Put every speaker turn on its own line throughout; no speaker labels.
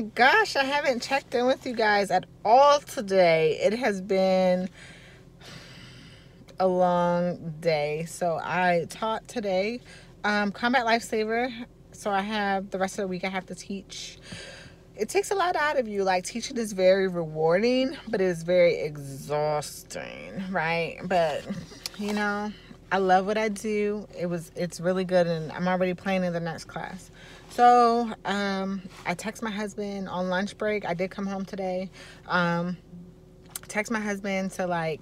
my gosh, I haven't checked in with you guys at all today. It has been a long day. So I taught today um, Combat Lifesaver. So I have the rest of the week I have to teach. It takes a lot out of you. Like teaching is very rewarding, but it is very exhausting, right? But you know, I love what I do. It was it's really good and I'm already planning the next class. So um, I text my husband on lunch break. I did come home today. Um, text my husband to like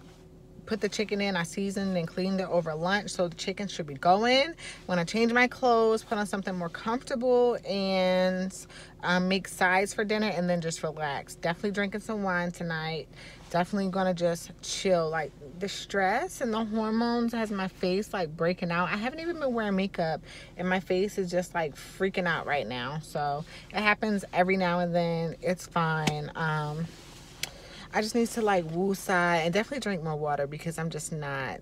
put the chicken in. I seasoned and cleaned it over lunch, so the chicken should be going. When I change my clothes, put on something more comfortable, and um, make sides for dinner, and then just relax. Definitely drinking some wine tonight. Definitely gonna just chill. Like the stress and the hormones has my face like breaking out. I haven't even been wearing makeup, and my face is just like freaking out right now. So it happens every now and then. It's fine. Um, I just need to like woosah and definitely drink more water because I'm just not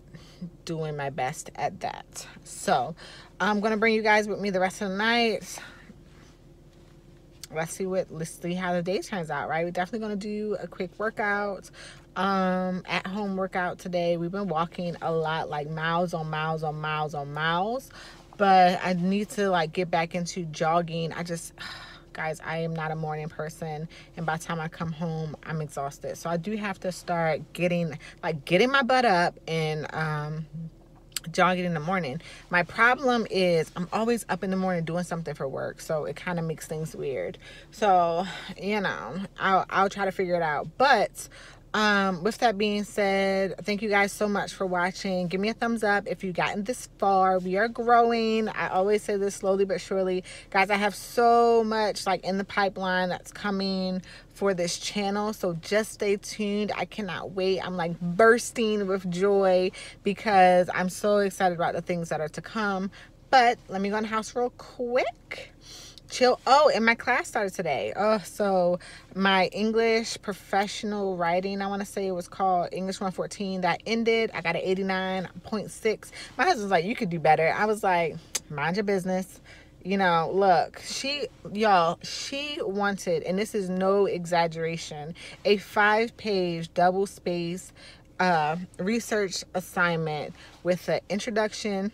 doing my best at that. So I'm gonna bring you guys with me the rest of the night. Let's see what let's see how the day turns out, right? We're definitely gonna do a quick workout. Um at home workout today. We've been walking a lot, like miles on miles on miles on miles. But I need to like get back into jogging. I just guys i am not a morning person and by the time i come home i'm exhausted. So i do have to start getting like getting my butt up and um jogging in the morning. My problem is i'm always up in the morning doing something for work so it kind of makes things weird. So you know I'll, I'll try to figure it out. But um with that being said thank you guys so much for watching. Give me a thumbs up if you've gotten this far. We are growing. I always say this slowly but surely. Guys i have so much like in the pipeline that's coming for this channel so just stay tuned. I cannot wait. I'm like bursting with joy because i'm so excited about the things that are to come. But let me go in the house real quick chill. Oh and my class started today. Oh so my english professional writing i want to say it was called english 114 that ended. I got an 89.6 my husband's like you could do better. I was like mind your business. You know look she y'all she wanted and this is no exaggeration a five page double space uh research assignment with an introduction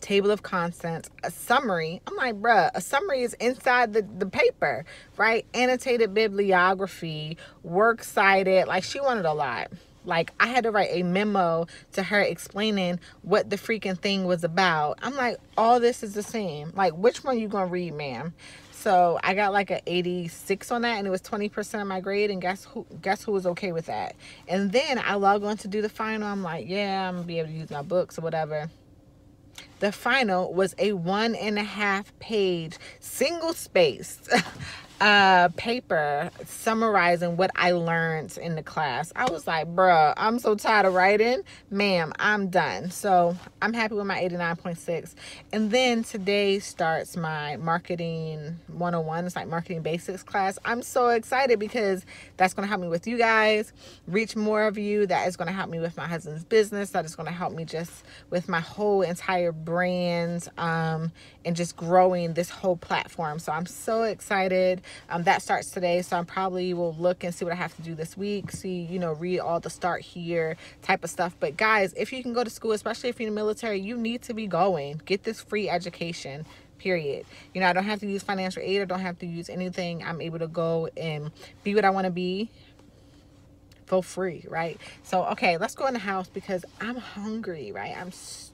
table of contents, a summary. I'm like, bruh, a summary is inside the, the paper, right? Annotated bibliography, works cited. Like, she wanted a lot. Like, I had to write a memo to her explaining what the freaking thing was about. I'm like, all this is the same. Like, which one you gonna read, ma'am? So I got like an 86 on that and it was 20% of my grade and guess who guess who was okay with that. And then I log on to do the final. I'm like, yeah, I'm gonna be able to use my books or whatever the final was a one and a half page single spaced uh, paper summarizing what I learned in the class. I was like, bruh, I'm so tired of writing. Ma'am, I'm done. So I'm happy with my 89.6. And then today starts my marketing 101. It's like marketing basics class. I'm so excited because that's going to help me with you guys, reach more of you. That is going to help me with my husband's business. That is going to help me just with my whole entire brand um, and just growing this whole platform. So I'm so excited. Um, that starts today. So i'm probably will look and see what I have to do this week. See, you know, read all the start here type of stuff. But guys, if you can go to school, especially if you're in the military, you need to be going. Get this free education period you know i don't have to use financial aid i don't have to use anything i'm able to go and be what i want to be for free right so okay let's go in the house because i'm hungry right i'm starving.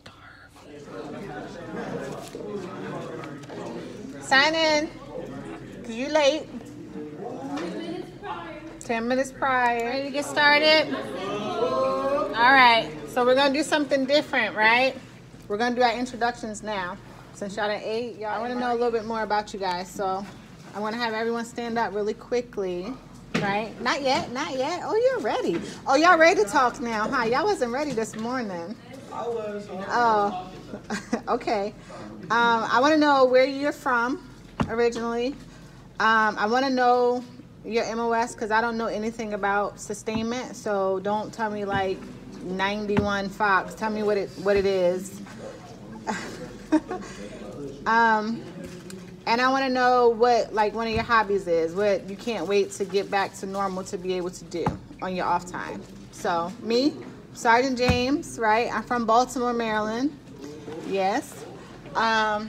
Sign in. Cause you late. 10 minutes prior. Ready to get started? All right. So we're going to do something different, right? We're going to do our introductions now. Since y'all done ate, y'all, I want to know a little bit more about you guys. So I want to have everyone stand up really quickly. Right? Not yet. Not yet. Oh, you're ready. Oh, y'all ready to talk now, huh? Y'all wasn't ready this morning. I was. Oh. okay. Um, I want to know where you're from originally. Um, I want to know your MOS because I don't know anything about sustainment. So don't tell me like 91 Fox. Tell me what it what it is. um, And I want to know what like one of your hobbies is, what you can't wait to get back to normal to be able to do on your off time. So me, Sergeant James, right? I'm from Baltimore, Maryland. Yes. Um,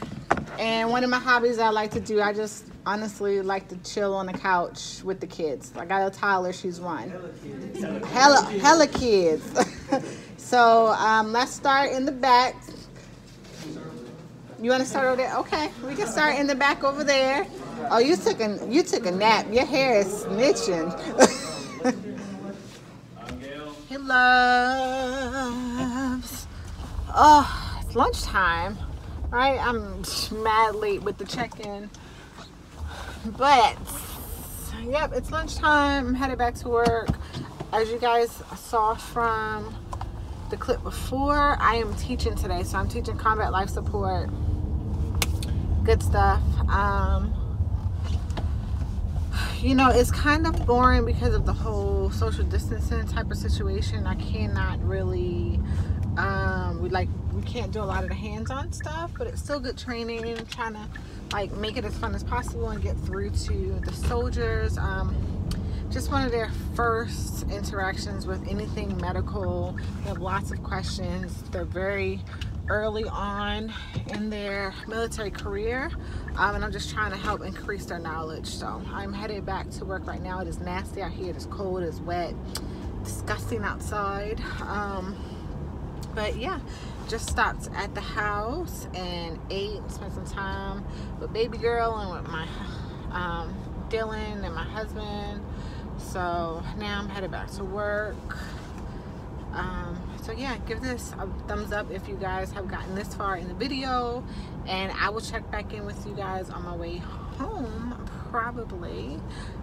and one of my hobbies I like to do, I just honestly like to chill on the couch with the kids. I got a toddler, she's one. Hella, hella kids. so um, let's start in the back. You want to start over there? Okay, we can start in the back over there. Oh, you took a you took a nap. Your hair is snitching. hey, loves. Oh, it's lunchtime, right? I'm mad late with the check-in, but yep, it's lunchtime. I'm headed back to work. As you guys saw from the clip before, I am teaching today, so I'm teaching combat life support good stuff. Um, you know, it's kind of boring because of the whole social distancing type of situation. I cannot really, um, we like, we can't do a lot of the hands-on stuff, but it's still good training. trying to like make it as fun as possible and get through to the soldiers. Um, just one of their first interactions with anything medical. They have lots of questions. They're very early on in their military career um, and I'm just trying to help increase their knowledge so I'm headed back to work right now it is nasty out here it is cold it is wet disgusting outside um, but yeah just stopped at the house and ate and spent some time with baby girl and with my um, Dylan and my husband. So now I'm headed back to work. Um, so yeah give this a thumbs up if you guys have gotten this far in the video. And I will check back in with you guys on my way home probably.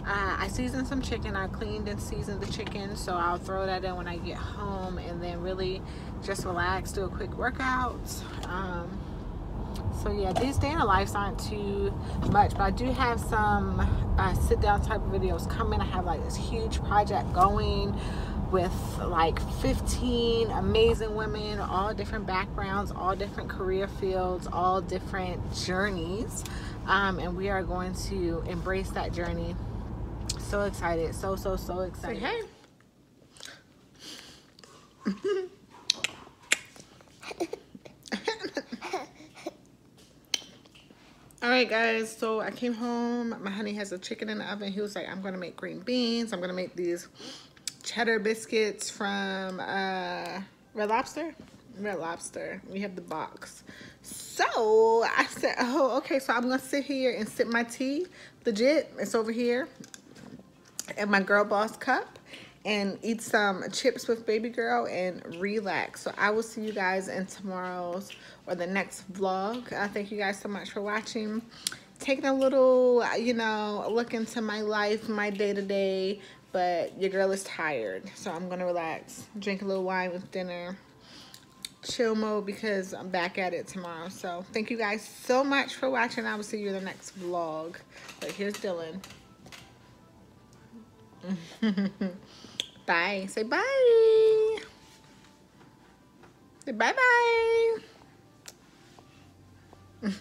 Uh, I seasoned some chicken. I cleaned and seasoned the chicken so I'll throw that in when I get home and then really just relax do a quick workout. Um, so yeah these day in the lives aren't too much but I do have some uh, sit down type videos coming. I have like this huge project going with like 15 amazing women, all different backgrounds, all different career fields, all different journeys. Um, and we are going to embrace that journey. So excited, so, so, so excited. Say hey. all right guys so i came home my honey has a chicken in the oven he was like i'm gonna make green beans i'm gonna make these cheddar biscuits from uh, Red Lobster. Red Lobster. We have the box. So I said, oh, okay. So I'm gonna sit here and sip my tea. Legit, it's over here. And my girl boss cup and eat some chips with baby girl and relax. So I will see you guys in tomorrow's or the next vlog. I thank you guys so much for watching. Taking a little, you know, look into my life, my day-to-day, -day, but your girl is tired. So I'm gonna relax, drink a little wine with dinner, chill mode because I'm back at it tomorrow. So thank you guys so much for watching. I will see you in the next vlog. But here's Dylan. bye. Say bye. Say bye-bye.